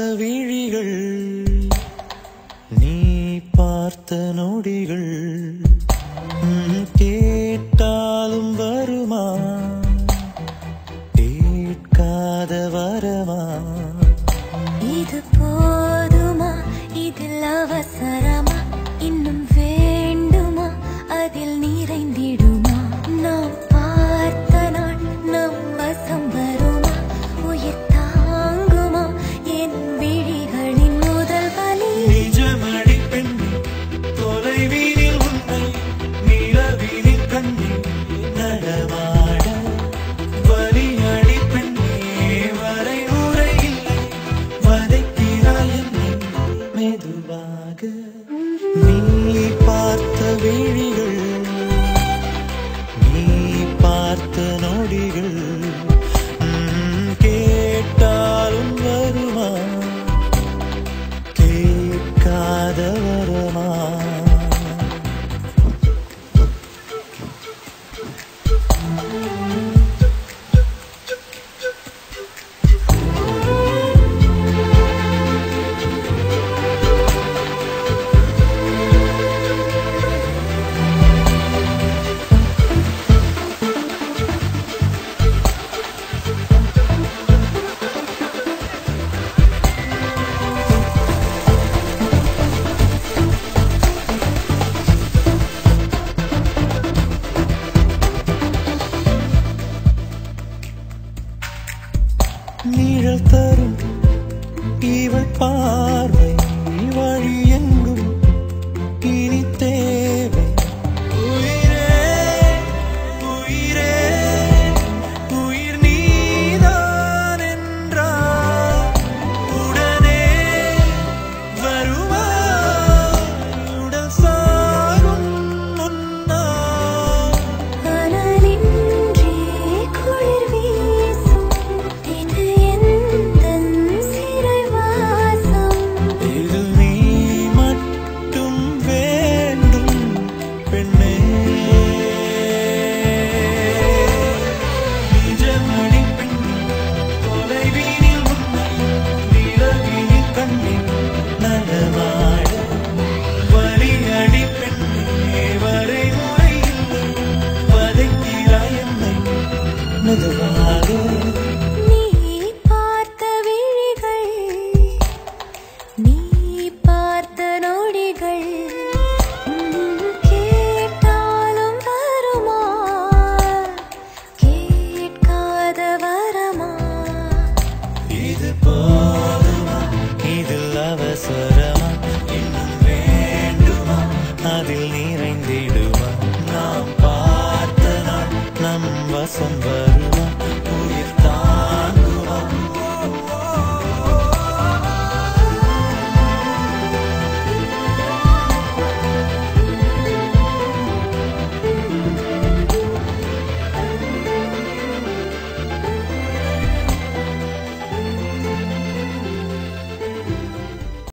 பார்த்த விழிகள் நீ பார்த்த நொடிகள் கேட்டாலும் வருமா? கேட்காத வரமா? மெதுவாக நீ பார்த்த விழிகள் நீ பார்த்த நொடிகள் கேட்டாலும் வருமா? கேட்காத வரமா? இது போதுமா? இதில் அவசரமா? இன்னும் வேண்டுமா? அதில் நிறைந்திடுமா? நாம் பார்த்த நாள் நம் வசம் வர